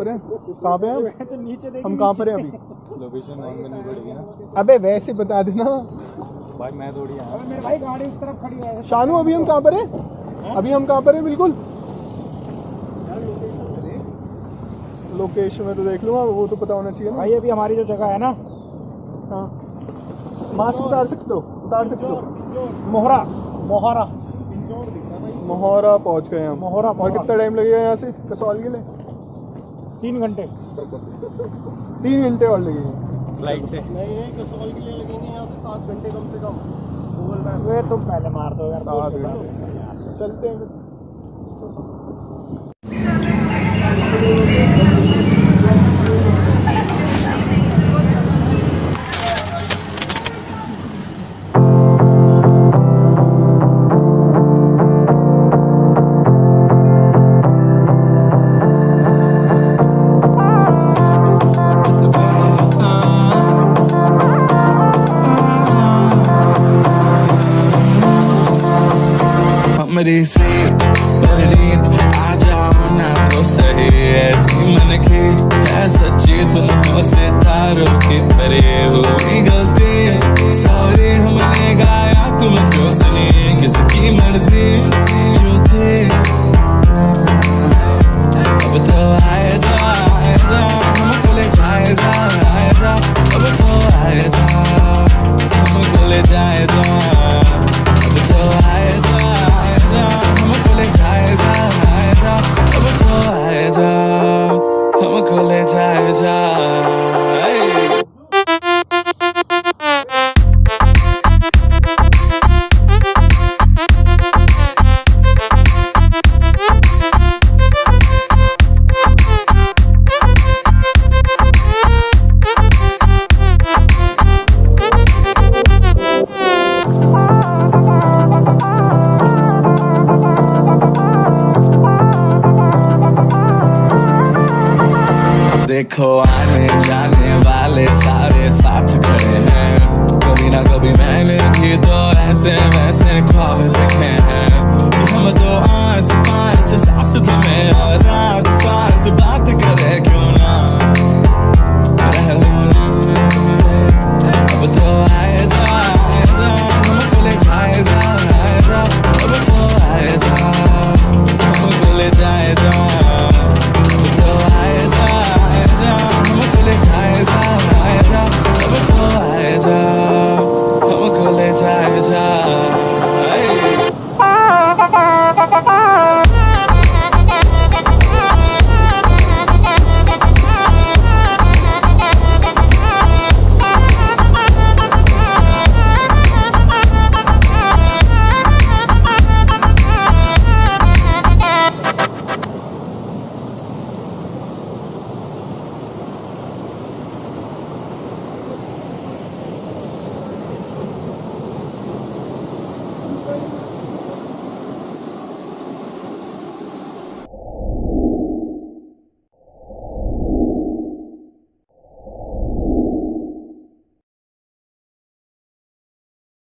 पर हैं? कहाँ पे हैं हम? तो नीचे देख हम कहाँ पर हैं अभी? लोकेशन ऑन करनी पड़ेगी ना। अबे वैसे बता देना। भाई मैं थोड़ी आया मेरे भाई गाड़ी इस तरफ़ खड़ी है। शानू अभी हम कहाँ पर हैं? अभी हम कहाँ पर हैं? बिल्कुल। लोकेशन में तो देख लूँगा वो तो पता होना चाहिए ना। भाई अभी हमारी जो जगह है ना। हाँ। मास्क उतार सकते हो? उतार सकते हो? मोहरा मोहरा। मोहरा पहुँच गए हम। मोहरा और मोहरा। कितना टाइम लगेगा यहाँ से? कसौल के लिए? तीन घंटे। तीन घंटे और लगेंगे फ़्लाइट से नहीं कम से कम। वे तुम पहले मार दो यार सात के घंटे। चलते हैं से परनीत आ जाओ ना तो सही ऐसी मन की है सच्ची, तुम हो सितारों के परे हुई देखो आने जाने वाले सारे साथ खड़े हैं।